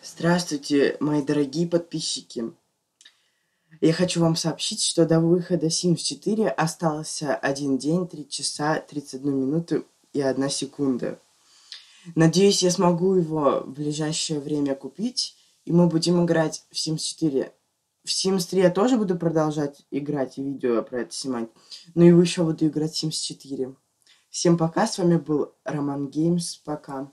Здравствуйте, мои дорогие подписчики! Я хочу вам сообщить, что до выхода Sims 4 остался один день, 3 часа, 31 минуту и 1 секунда. Надеюсь, я смогу его в ближайшее время купить, и мы будем играть в Sims 4. В Sims 3 я тоже буду продолжать играть и видео про это снимать, но и еще буду играть в Sims 4. Всем пока, с вами был Роман Геймс, пока.